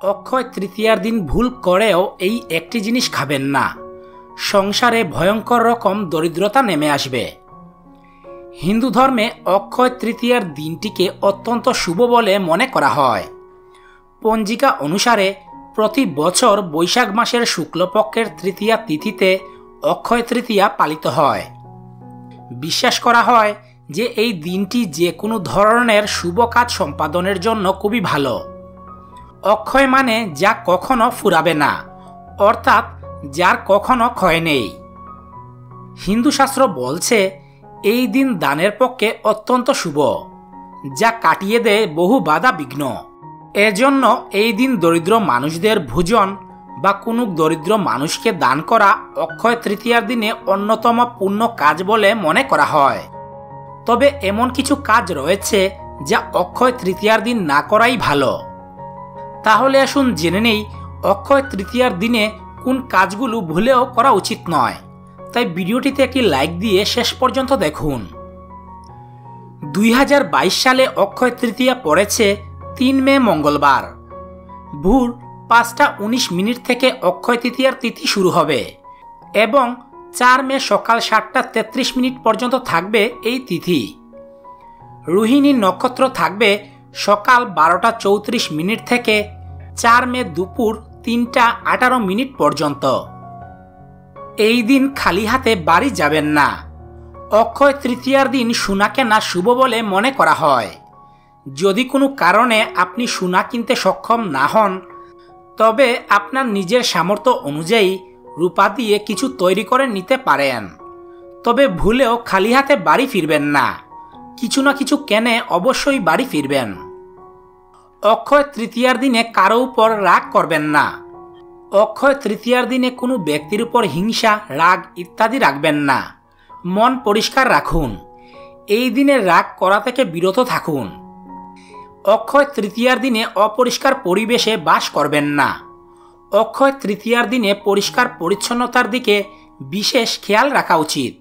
অক্ষয় তৃতীয়ার দিন ভুল করেও এই একটি জিনিস খাবেন না। সংসারে ভয়ঙ্কর রকম দরিদ্রতা নেমে আসবে। হিন্দু ধর্মে অক্ষয় তৃতীয়ার দিনটিকে অত্যন্ত শুভ বলে মনে করা হয়। পঞ্জিকা অনুসারে প্রতি বছর বৈশাখ মাসের শুক্লপক্ষের তৃতীয়া তিথিতে অক্ষয় তৃতীয়া পালিত হয়। বিশ্বাস করা হয় যে এই দিনটি যে কোনো ধরনের শুভ কাজ সম্পাদনের জন্য খুবই ভালো। অক্ষয় মানে যা কখনো ফুরাবে না, অর্থাৎ যার কখনো ক্ষয় নেই। হিন্দু শাস্ত্র বলছে, এই দিন দানের পক্ষে অত্যন্ত শুভ, যা কাটিয়ে দেয় বহু বাধা বিঘ্ন। এজন্য এই দিন দরিদ্র মানুষদের ভোজন বা কোনো দরিদ্র মানুষকে দান করা অক্ষয় তৃতীয়ার দিনে অন্যতম পূর্ণ কাজ বলে মনে করা হয়। তবে এমন কিছু কাজ রয়েছে যা অক্ষয় তৃতীয়ার দিন না করাই ভালো। তাহলে আসুন জেনে নেই, অক্ষয় তৃতীয়ার দিনে কোন কাজগুলো ভুলেও করা উচিত নয়। তাই ভিডিওটিতে একটি লাইক দিয়ে শেষ পর্যন্ত দেখুন। দুই হাজার বাইশ সালে অক্ষয় তৃতীয়া পড়েছে তিন মে মঙ্গলবার। ভোর পাঁচটা উনিশ মিনিট থেকে অক্ষয় তৃতীয়ার তিথি শুরু হবে এবং চার মে সকাল সাতটা তেত্রিশ মিনিট পর্যন্ত থাকবে এই তিথি। রোহিণী নক্ষত্র থাকবে সকাল বারোটা চৌত্রিশ মিনিট থেকে চার মে দুপুর তিনটা আঠারো মিনিট পর্যন্ত। এই দিন খালি হাতে বাড়ি যাবেন না। অক্ষয় তৃতীয়ার দিন সোনাকে না শুভ বলে মনে করা হয়। যদি কোনো কারণে আপনি সোনা কিনতে সক্ষম না হন, তবে আপনার নিজের সামর্থ্য অনুযায়ী রূপা দিয়ে কিছু তৈরি করে নিতে পারেন। তবে ভুলেও খালি হাতে বাড়ি ফিরবেন না। কিছু না কিছু কেনে অবশ্যই বাড়ি ফিরবেন। অক্ষয় তৃতীয়ার দিনে কারও উপর রাগ করবেন না। অক্ষয় তৃতীয়ার দিনে কোনো ব্যক্তির উপর হিংসা, রাগ ইত্যাদি রাখবেন না। মন পরিষ্কার রাখুন। এই দিনে রাগ করা থেকে বিরত থাকুন। অক্ষয় তৃতীয়ার দিনে অপরিষ্কার পরিবেশে বাস করবেন না। অক্ষয় তৃতীয়ার দিনে পরিষ্কার পরিচ্ছন্নতার দিকে বিশেষ খেয়াল রাখা উচিত।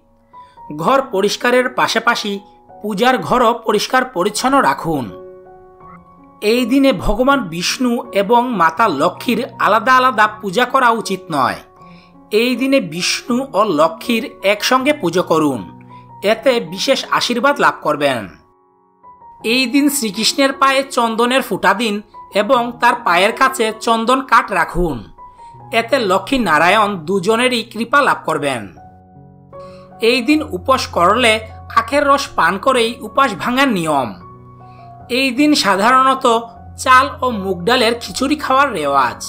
ঘর পরিষ্কারের পাশাপাশি পূজার ঘরও পরিষ্কার পরিচ্ছন্ন রাখুন। এই দিনে ভগবান বিষ্ণু এবং মাতা লক্ষ্মীর আলাদা আলাদা পূজা করা উচিত নয়। এই দিনে বিষ্ণু ও লক্ষ্মীর একসঙ্গে পুজো করুন। এতে বিশেষ আশীর্বাদ লাভ করবেন। এই দিন শ্রীকৃষ্ণের পায়ে চন্দনের ফুটা দিন এবং তার পায়ের কাছে চন্দন কাঠ রাখুন। এতে লক্ষ্মী নারায়ণ দুজনেরই কৃপা লাভ করবেন। এই দিন উপোস করলে আখের রস পান করেই উপাস ভাঙার নিয়ম। এই দিন সাধারণত চাল ও মুগ ডালের খিচুড়ি খাওয়ার রেওয়াজ।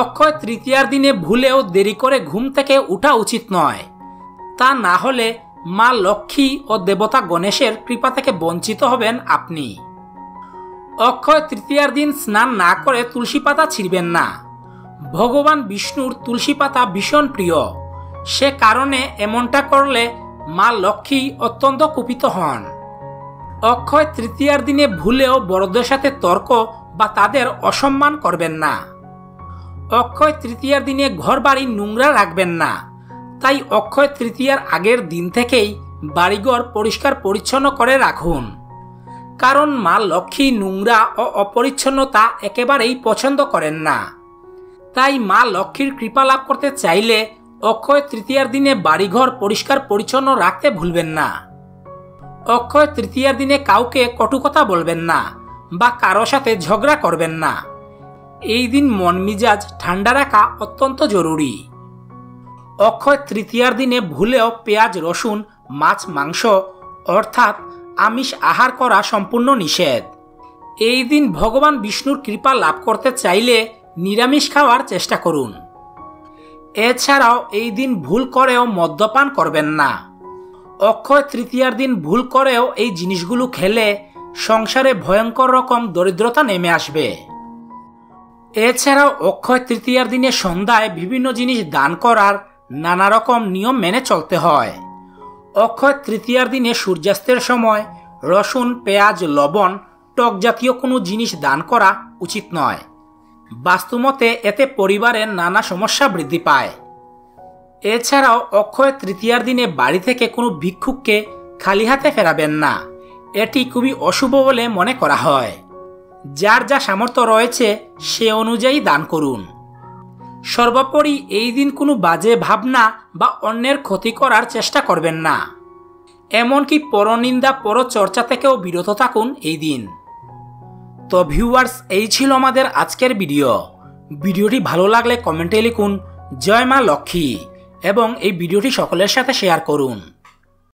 অক্ষয় তৃতীয়ার দিনে ভুলেও দেরি করে ঘুম থেকে উঠা উচিত নয়। তা না হলে মা লক্ষ্মী ও দেবতা গণেশের কৃপা থেকে বঞ্চিত হবেন আপনি। অক্ষয় তৃতীয়ার দিন স্নান না করে তুলসী পাতা ছিঁড়বেন না। ভগবান বিষ্ণুর তুলসী পাতা ভীষণ প্রিয়। সে কারণে এমনটা করলে মা লক্ষ্মী অত্যন্ত কুপিত হন। অক্ষয় তৃতীয়ার দিনে ভুলেও বড়দের সাথে তর্ক বা তাদের অসম্মান করবেন না। অক্ষয় তৃতীয়ার দিনে ঘর বাড়ি নোংরা রাখবেন না। তাই অক্ষয় তৃতীয়ার আগের দিন থেকেই বাড়িঘর পরিষ্কার পরিচ্ছন্ন করে রাখুন। কারণ মা লক্ষ্মী নোংরা ও অপরিচ্ছন্নতা একেবারেই পছন্দ করেন না। তাই মা লক্ষ্মীর কৃপা লাভ করতে চাইলে অক্ষয় তৃতীয়ার দিনে বাড়িঘর পরিষ্কার পরিচ্ছন্ন রাখতে ভুলবেন না। অক্ষয় তৃতীয়ার দিনে কাউকে কটু কথা বলবেন না বা কারও সাথে ঝগড়া করবেন না। এই দিন মন মিজাজ ঠান্ডা রাখা অত্যন্ত জরুরি। অক্ষয় তৃতীয়ার দিনে ভুলেও পেঁয়াজ, রসুন, মাছ, মাংস অর্থাৎ আমিষ আহার করা সম্পূর্ণ নিষেধ। এই দিন ভগবান বিষ্ণুর কৃপা লাভ করতে চাইলে নিরামিষ খাওয়ার চেষ্টা করুন। এছাড়াও এই দিন ভুল করেও মদ্যপান করবেন না। অক্ষয় তৃতীয়ার দিন ভুল করেও এই জিনিসগুলো খেলে সংসারে ভয়ঙ্কর রকম দরিদ্রতা নেমে আসবে। এছাড়াও অক্ষয় তৃতীয়ার দিনে সন্ধ্যায় বিভিন্ন জিনিস দান করার নানা রকম নিয়ম মেনে চলতে হয়। অক্ষয় তৃতীয়ার দিনে সূর্যাস্তের সময় রসুন, পেঁয়াজ, লবণ, টক জাতীয় কোনো জিনিস দান করা উচিত নয়। বাস্তুমতে এতে পরিবারের নানা সমস্যা বৃদ্ধি পায়। এছাড়াও অক্ষয় তৃতীয়ার দিনে বাড়ি থেকে কোনো ভিক্ষুককে খালি হাতে ফেরাবেন না। এটি খুবই অশুভ বলে মনে করা হয়। যার যা সামর্থ্য রয়েছে সে অনুযায়ী দান করুন। সর্বোপরি এই দিন কোনো বাজে ভাবনা বা অন্যের ক্ষতি করার চেষ্টা করবেন না। এমনকি পরনিন্দা পরচর্চা থেকেও বিরত থাকুন এই দিন। তো ভিউয়ার্স এই ছিল আমাদের আজকের ভিডিও ভিডিওটি ভালো লাগলে কমেন্টে লিখুন, জয় মা লক্ষ্মী এবং এই ভিডিওটি সকলের সাথে শেয়ার করুন।